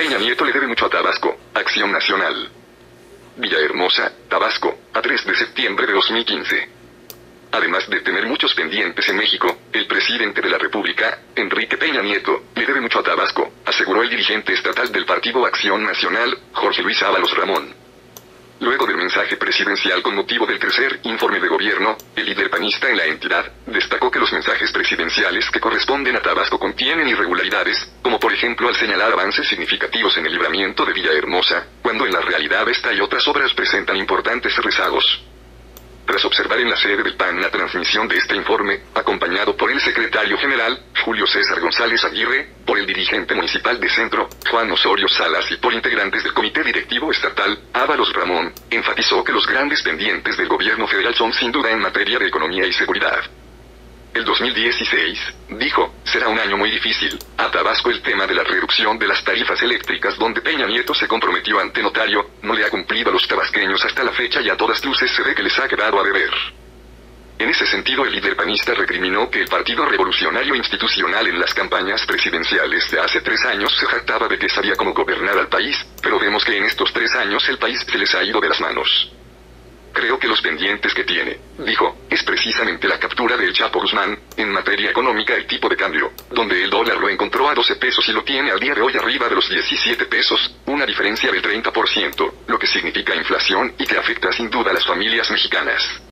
Peña Nieto le debe mucho a Tabasco, Acción Nacional. Villahermosa, Tabasco, a 3 de septiembre de 2015. Además de tener muchos pendientes en México, el presidente de la República, Enrique Peña Nieto, le debe mucho a Tabasco, aseguró el dirigente estatal del Partido Acción Nacional, Jorge Luis Ábalos Ramón. Luego del mensaje presidencial con motivo del tercer informe de gobierno, el líder panista en la entidad destacó que los mensajes presidenciales que corresponden a Tabasco contienen irregularidades, como por ejemplo al señalar avances significativos en el libramiento de Villahermosa, cuando en la realidad esta y otras obras presentan importantes rezagos. Tras observar en la sede del PAN la transmisión de este informe, acompañado por el secretario general, Julio César González Aguirre, por el dirigente municipal de Centro, Juan Osorio Salas y por integrantes del Comité Directivo Estatal, Ábalos Ramón, enfatizó que los grandes pendientes del gobierno federal son sin duda en materia de economía y seguridad. El 2016, dijo, será un año muy difícil. A Tabasco el tema de la reducción de las tarifas eléctricas donde Peña Nieto se comprometió ante notario, a los tabasqueños hasta la fecha y a todas luces se ve que les ha quedado a deber. En ese sentido el líder panista recriminó que el Partido Revolucionario Institucional en las campañas presidenciales de hace tres años se jactaba de que sabía cómo gobernar al país, pero vemos que en estos tres años el país se les ha ido de las manos. Creo que los pendientes que tiene, dijo, es precisamente la captura del Chapo Guzmán, en materia económica el tipo de cambio, donde el dólar lo encontró a 12 pesos y lo tiene al día de hoy arriba de los 17 pesos, una diferencia del 30%, lo que significa inflación y que afecta sin duda a las familias mexicanas.